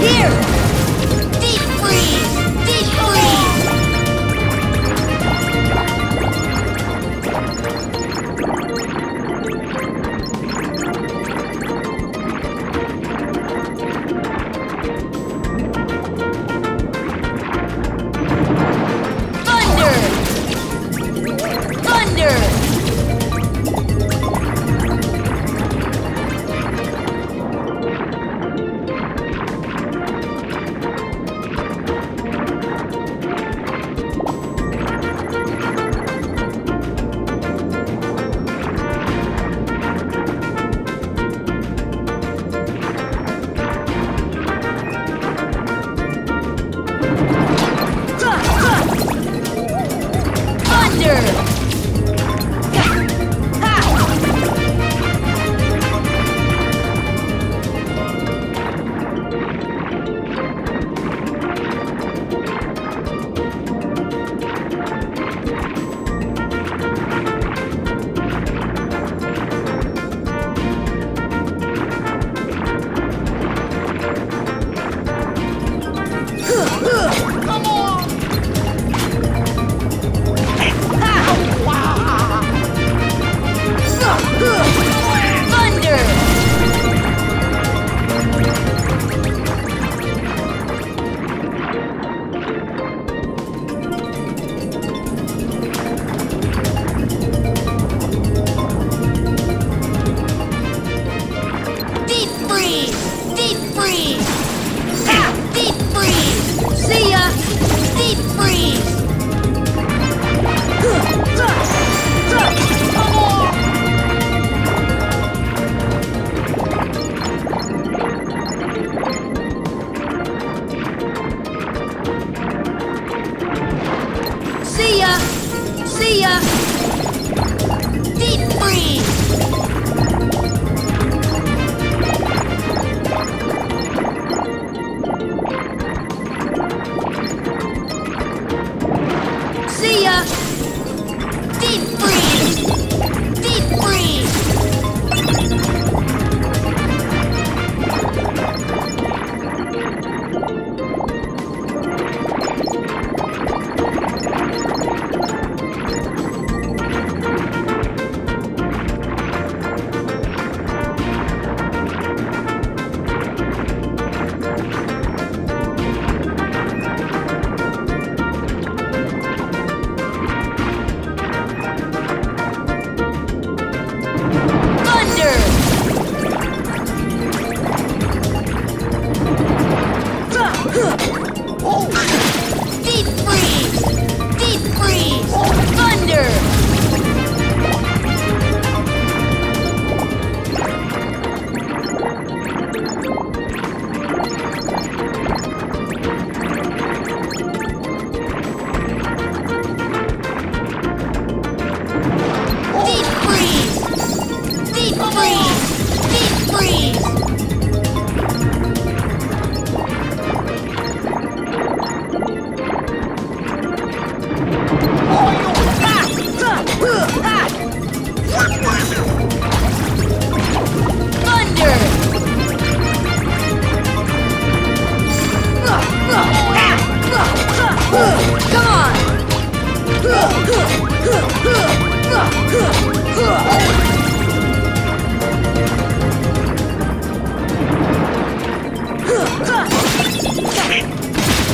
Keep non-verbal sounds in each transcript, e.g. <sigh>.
Here! Deep freeze!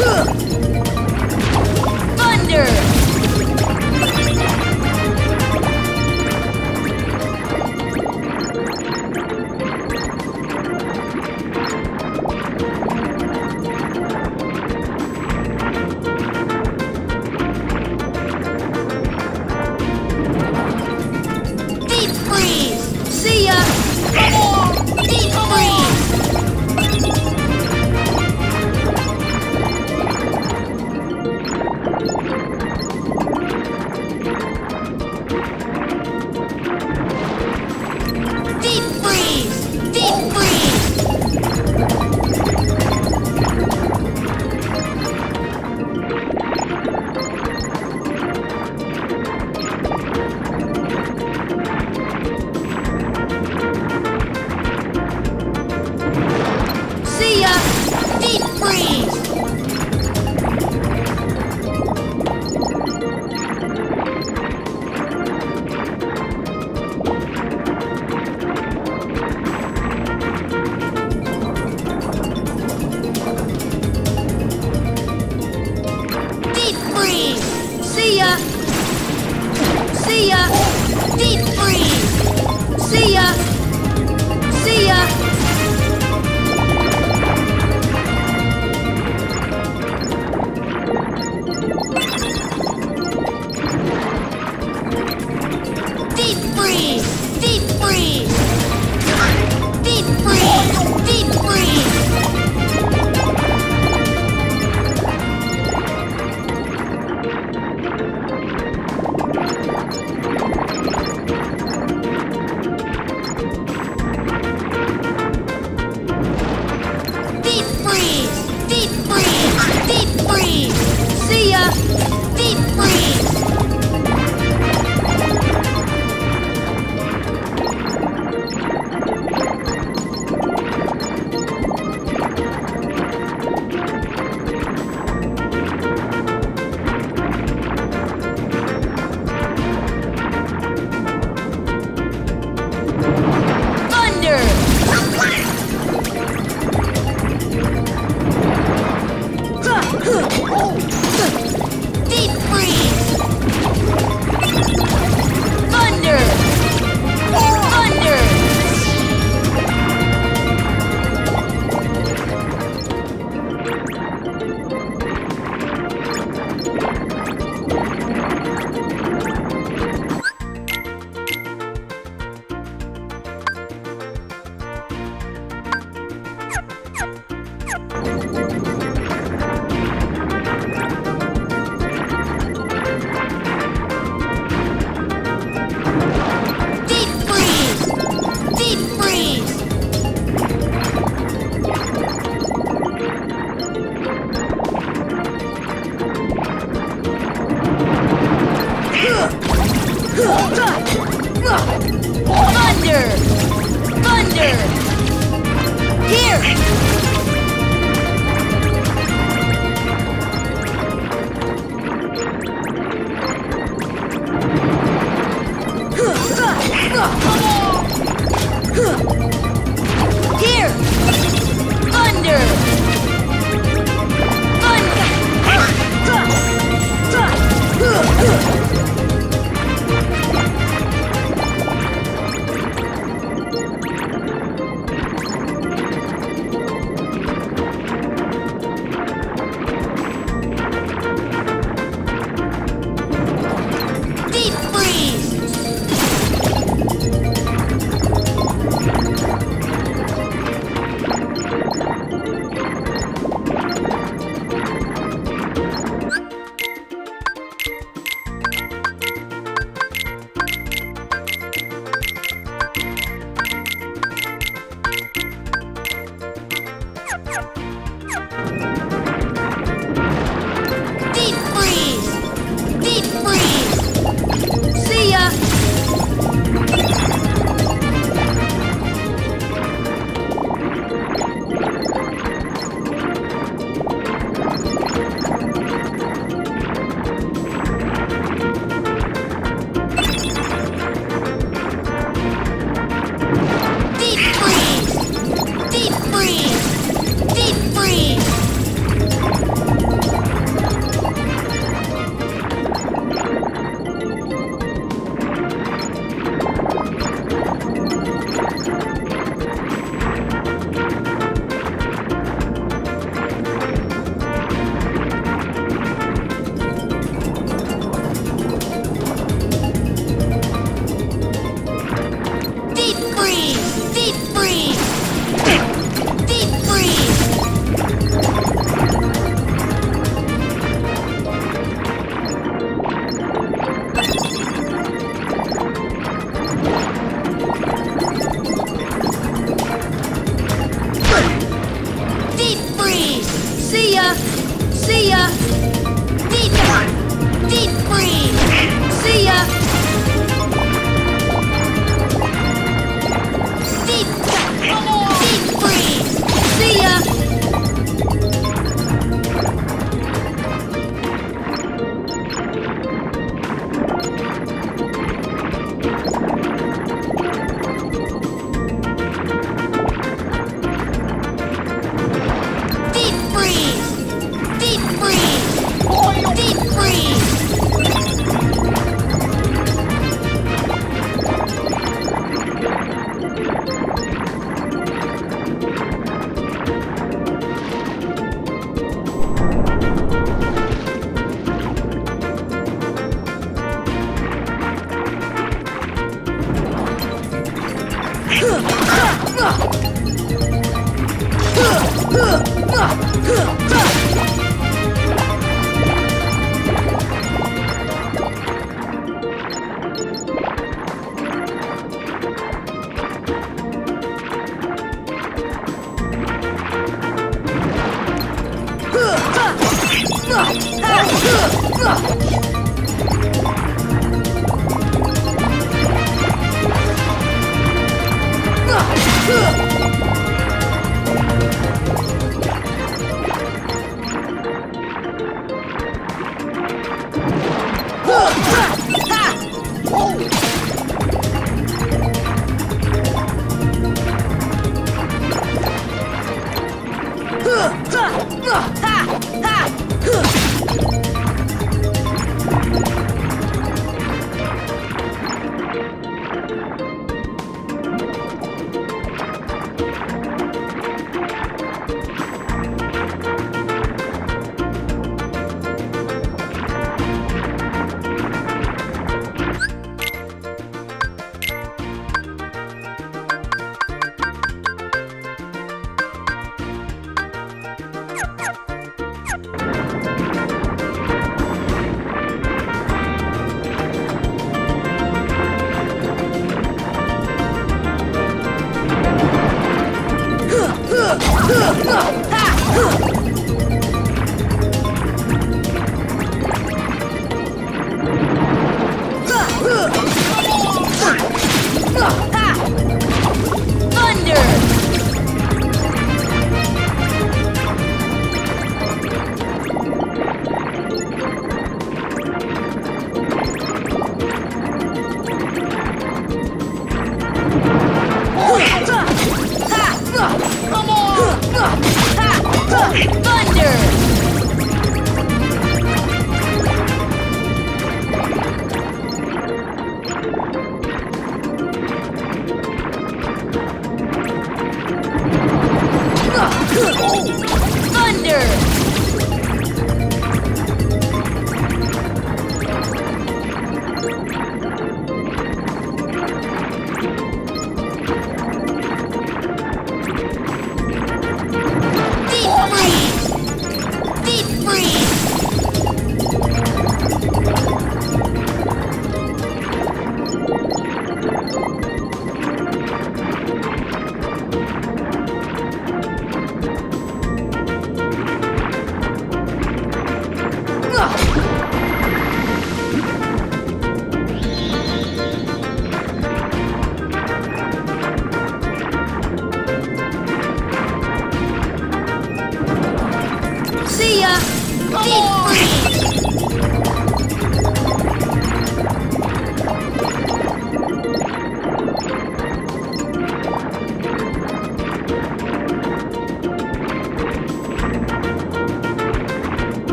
Thunder!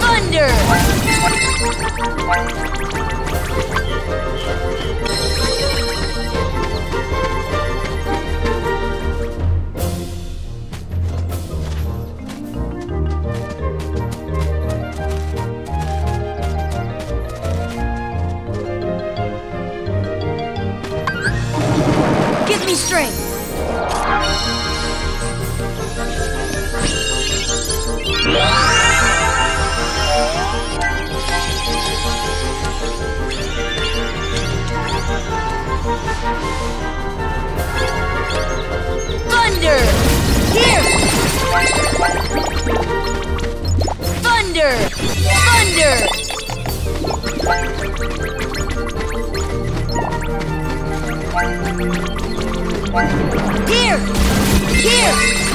Thunder! Thunder! Here! Thunder! Thunder! Here! Here!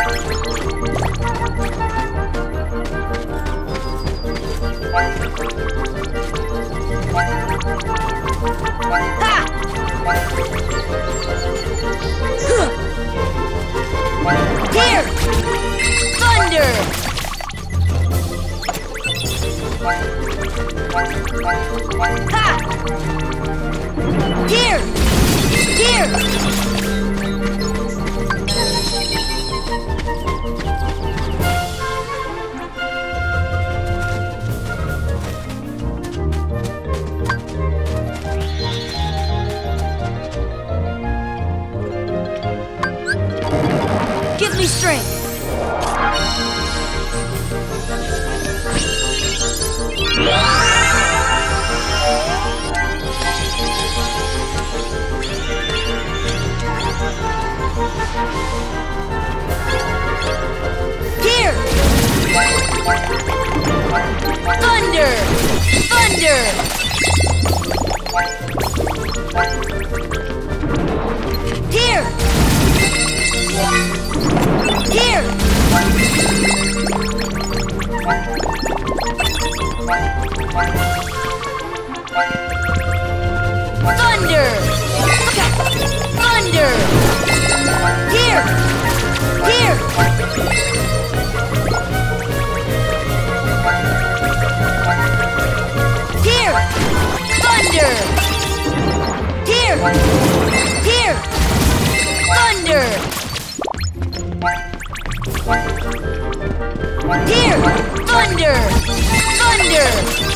Here! Thunder! Ha! Here! Here! Strength. Here! Thunder! Thunder! Here! Here! Thunder! Thunder! Here! Here! Here! Thunder! Here! Here! Thunder! Here! Thunder! Thunder!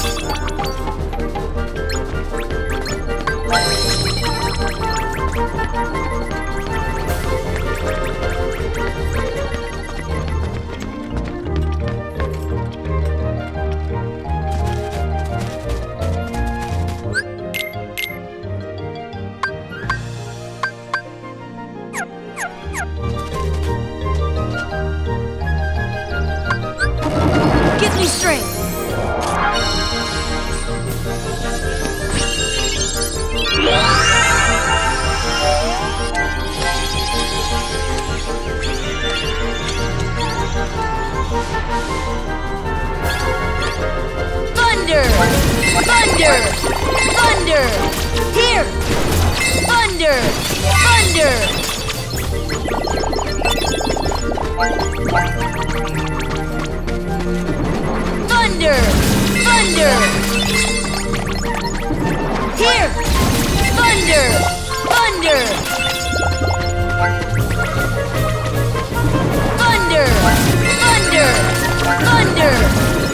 Thunder!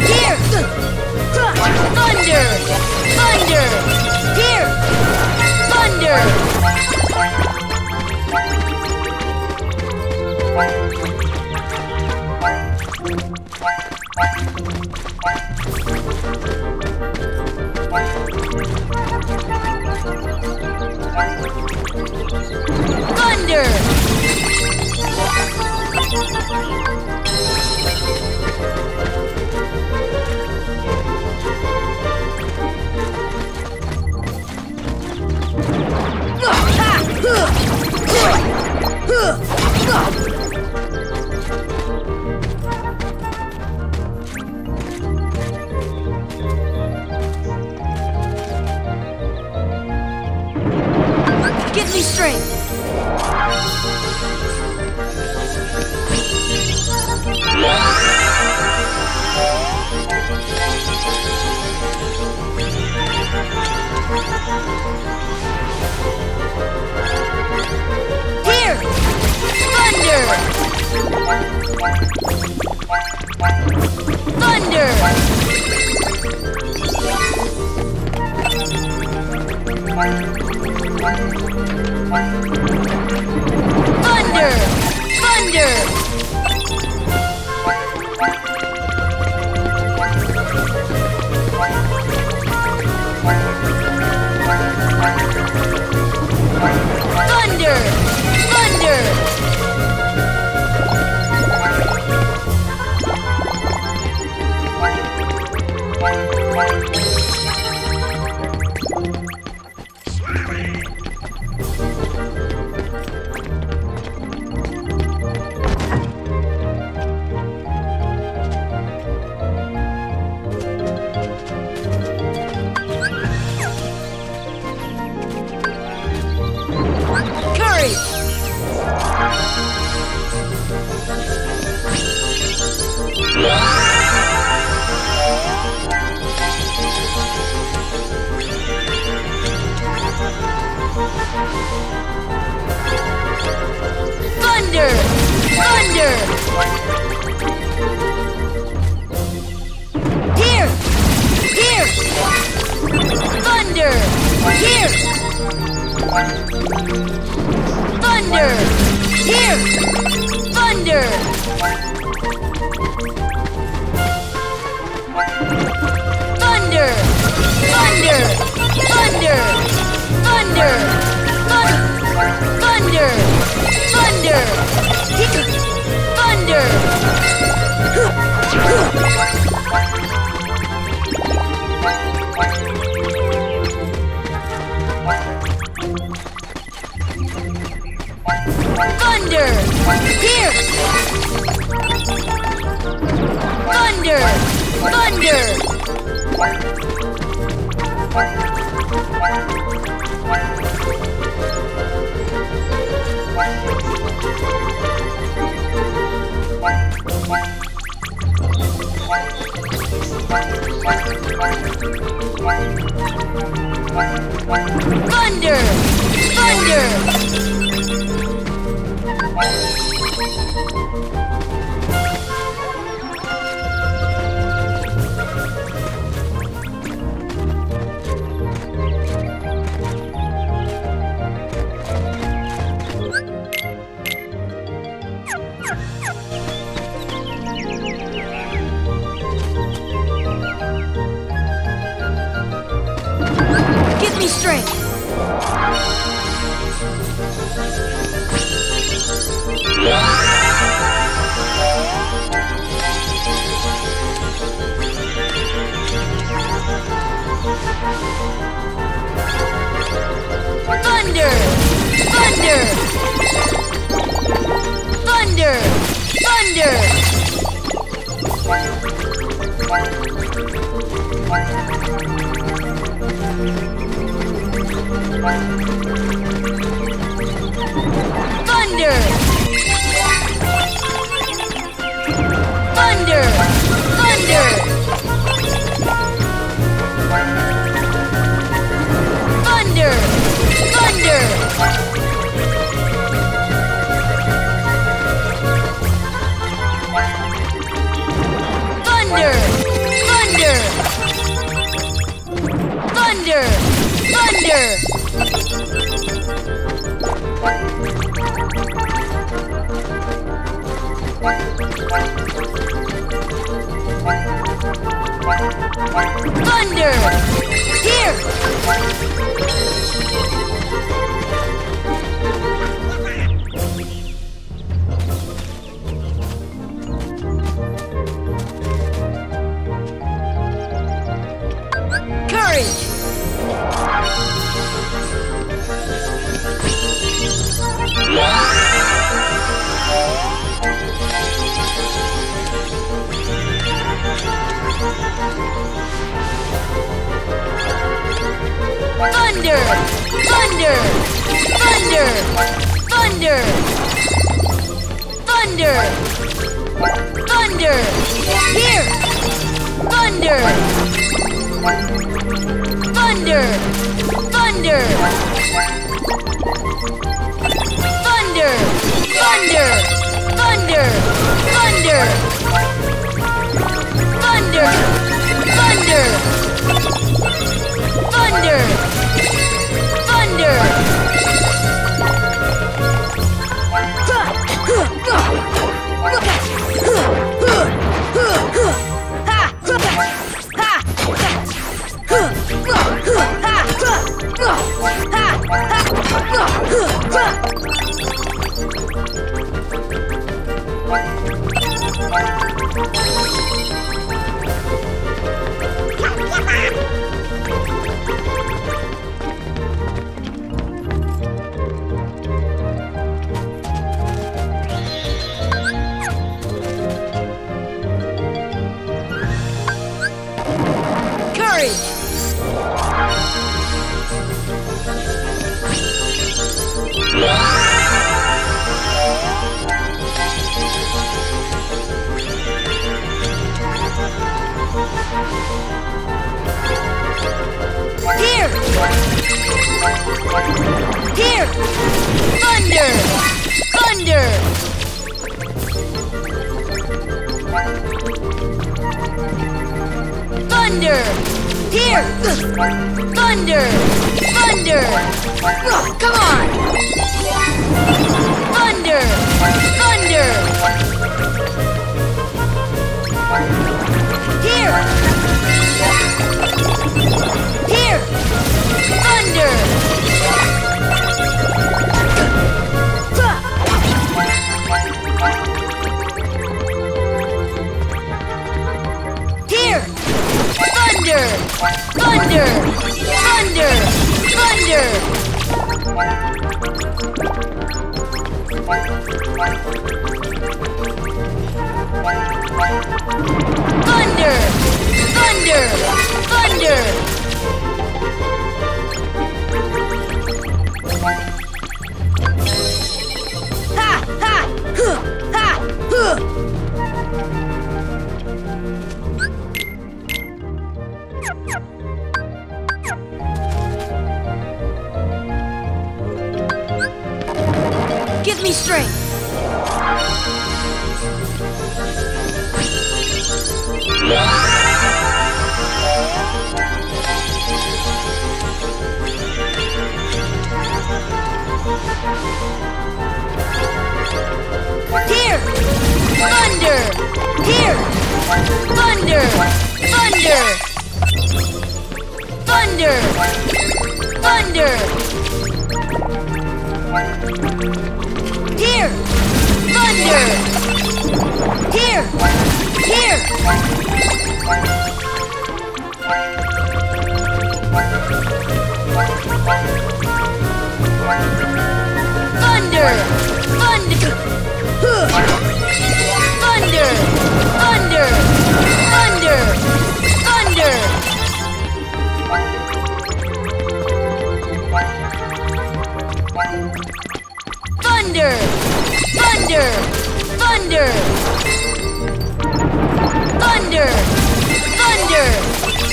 Here! Thunder! Thunder! Here! Thunder! Thunder! Give <laughs> Here! Thunder! Thunder! Thunder! Thunder! Thunder! Thunder! Courage! Thunder! Here! Here! Thunder! Here! Thunder! Here! Thunder! Thunder! Thunder! Thunder! Thunder! Thun- Thunder! Thunder! Thunder! Thunder! Here! Thunder! Thunder! Thunder! Thunder! Me strength! Thunder! Thunder! Thunder! Thunder! Thunder! Thunder! Thunder! Thunder! Thunder! Thunder! Thunder! Here! Thunder! Thunder! Thunder! Thunder! Thunder! Thunder! Here! Thunder! Thunder! Thunder! Thunder! Thunder! Thunder! Thunder! Thunder! Thunder! Thunder! yeah! Here! Here! Thunder! Thunder! Thunder! Here! Thunder! Thunder! Come on! Thunder! Thunder! Here! Thunder! Thunder! Thunder! Thunder! Thunder! Thunder! Thunder! Ha! Ha! Huh! Ha! Huh! Me! Here! Thunder! Here! Thunder! Thunder! Thunder! Thunder! Here! Thunder! Here! Here! Thunder! Thunder! Thunder! Thunder! Thunder! Thunder! Thunder! Thunder! Thunder! Thunder! Thunder!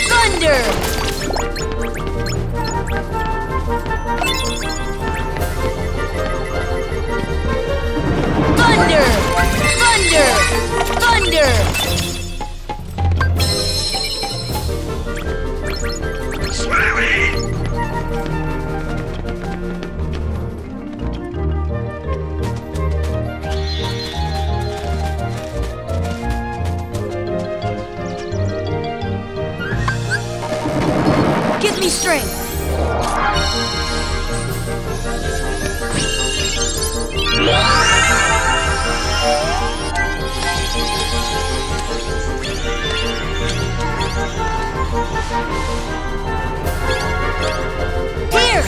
Thunder! Thunder! Thunder! Thunder! Give me strength! Here!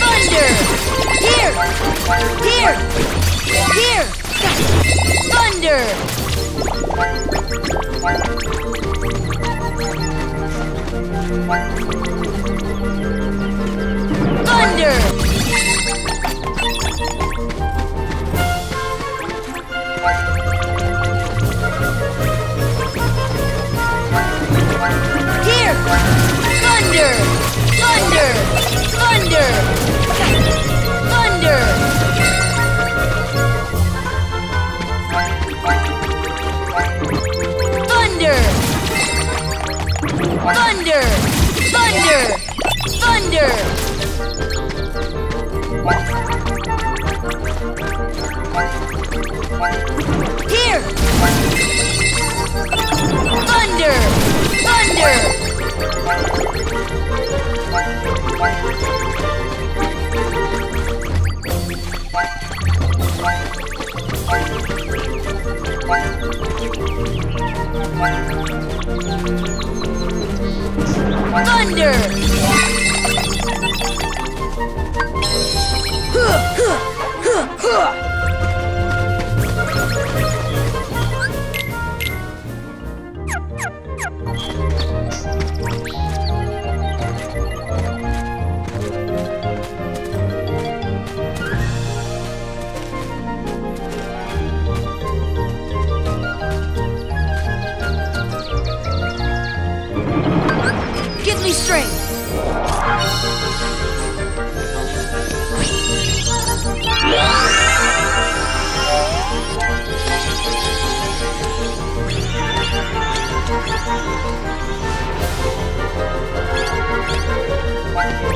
Thunder! Here! Here! Here! Thunder! Thunder! Thunder! Thunder! Thunder! Thunder! Thunder! Here! Thunder! Thunder! Thunder! Huh, huh, huh, huh.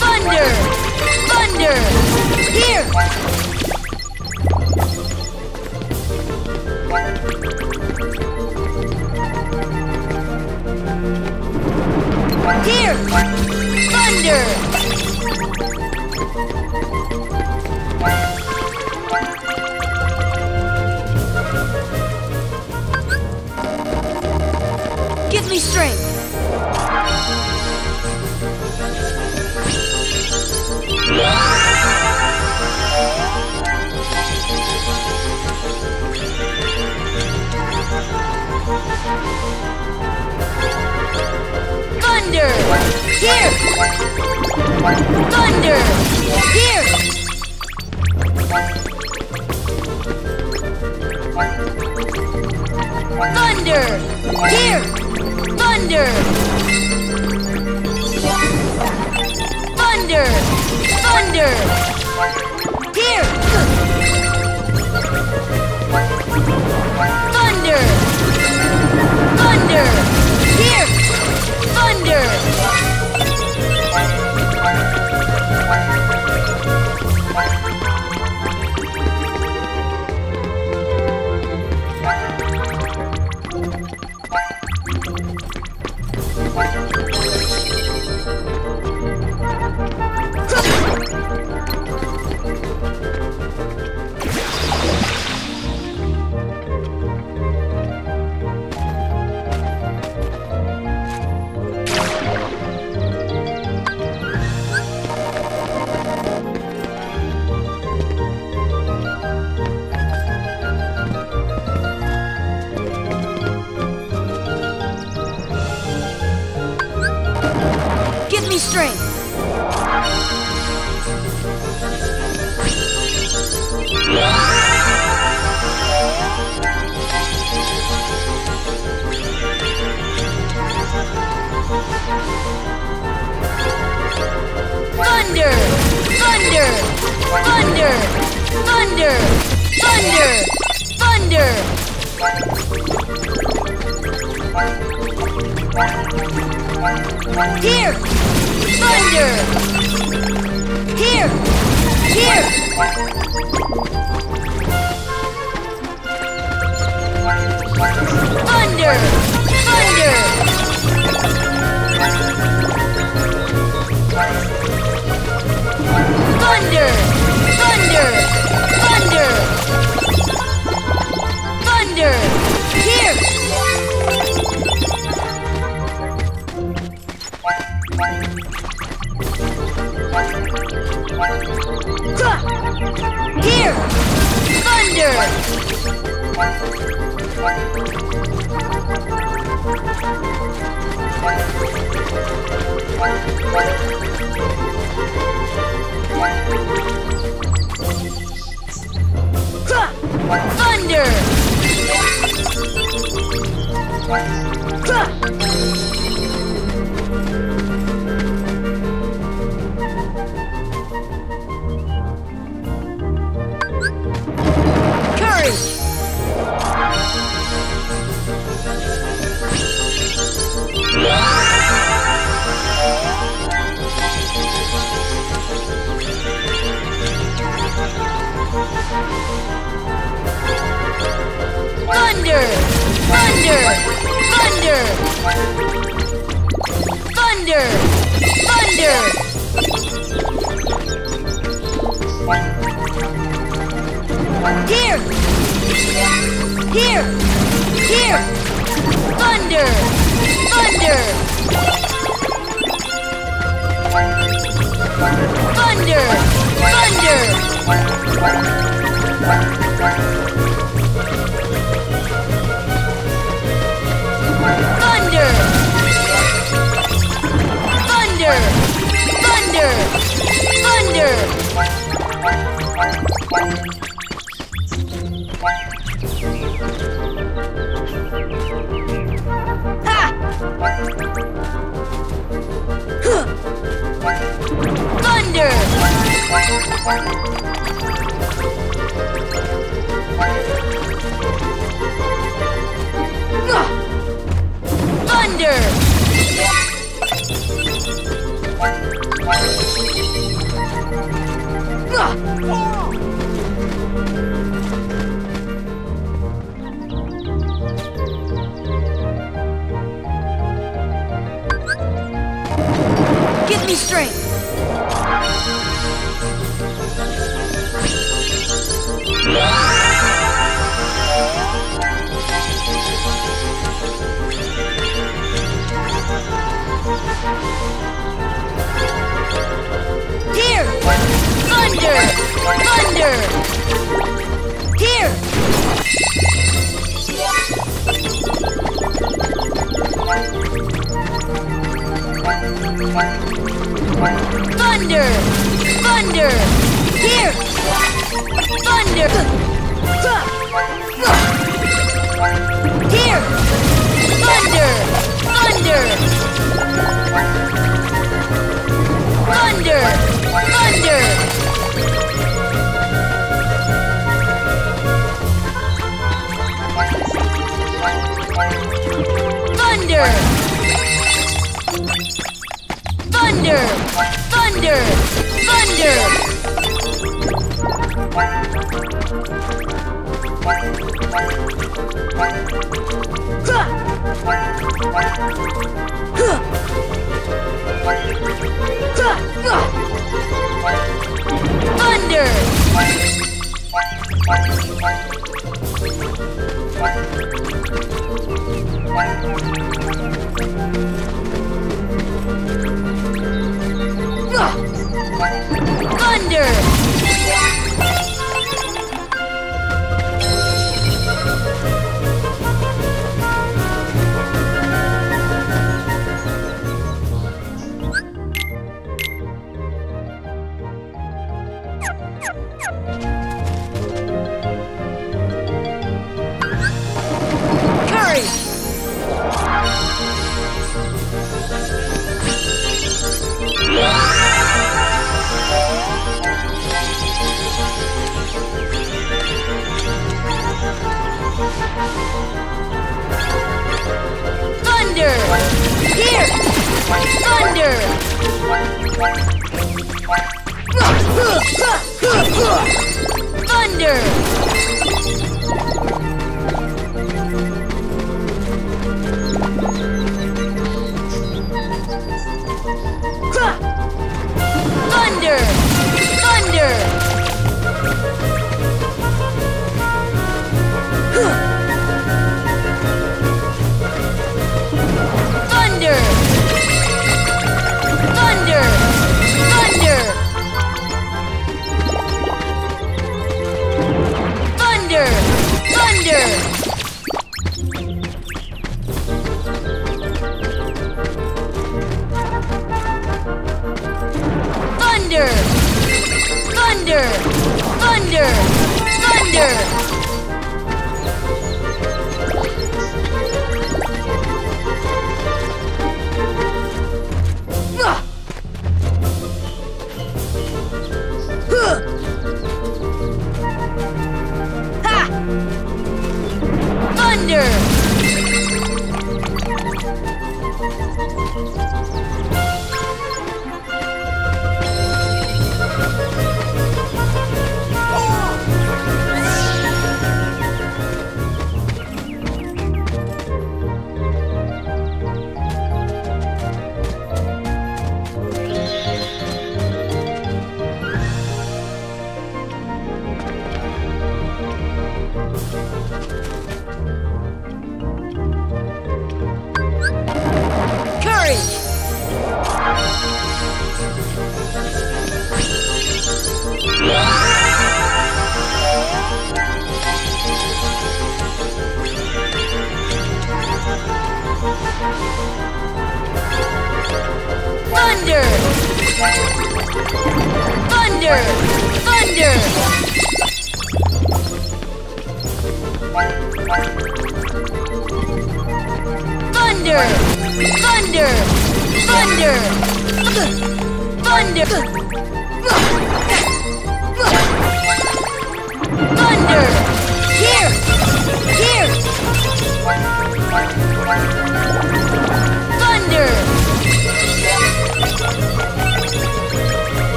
Thunder! Thunder! Here! Here! Thunder! Give me strength! Thunder! Here! Thunder! Here! Thunder! Here! Thunder! Thunder! Thunder! Here! Thunder! Thunder! Here! Thunder! strength. Thunder! Thunder! Thunder! Thunder! Thunder! Thunder! Thunder! Here! Thunder! Here! Here! Thunder! Thunder!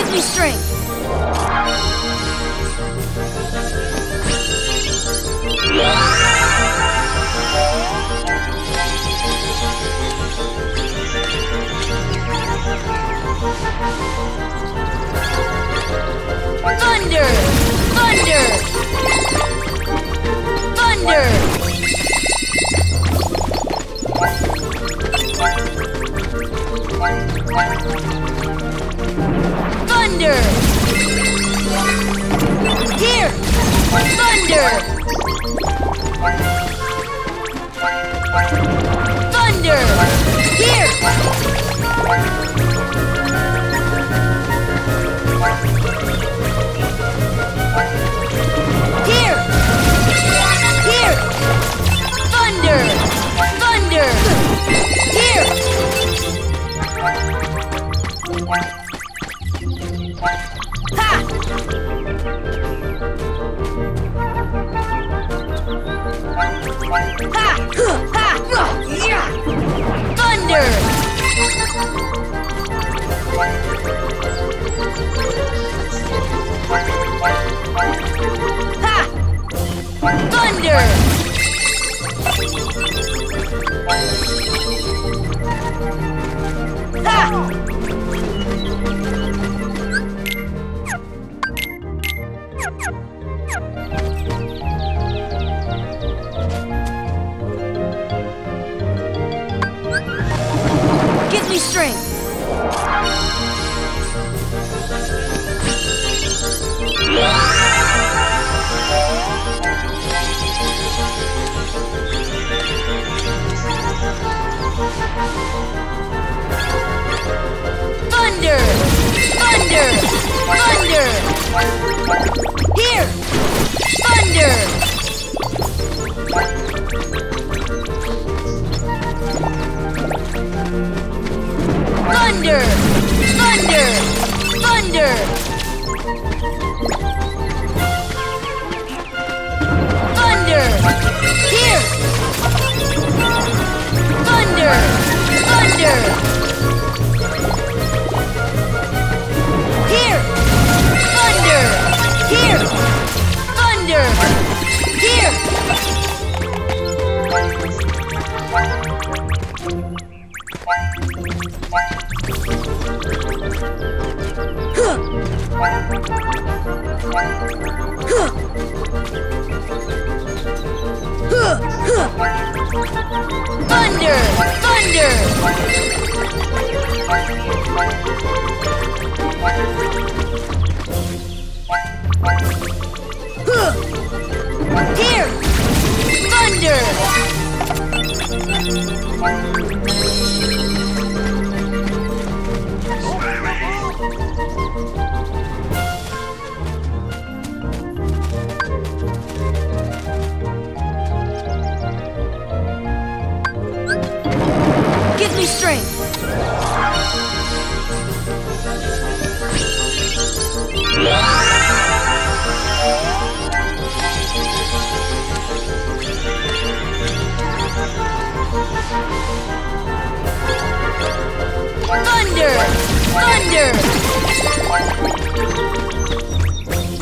gives me strength. Thunder! Thunder! Thunder! Thunder! Here! Thunder! Thunder! Here! Ha! Thunder! Thunder! Give me strength! Thunder! Thunder!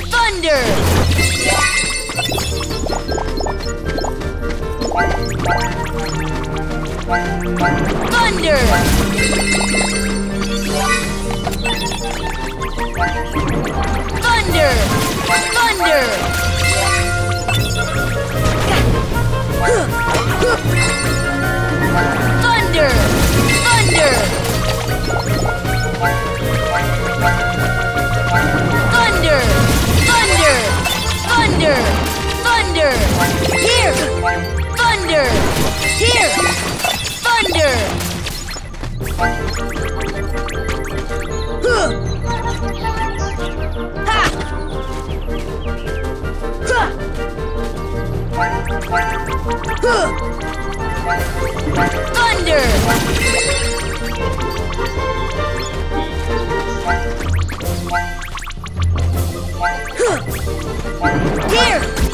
Thunder! Thunder! Thunder! Thunder! Thunder! Here! Thunder! Here! Thunder! Huh. Ha! Huh. Thunder! Huh. Here!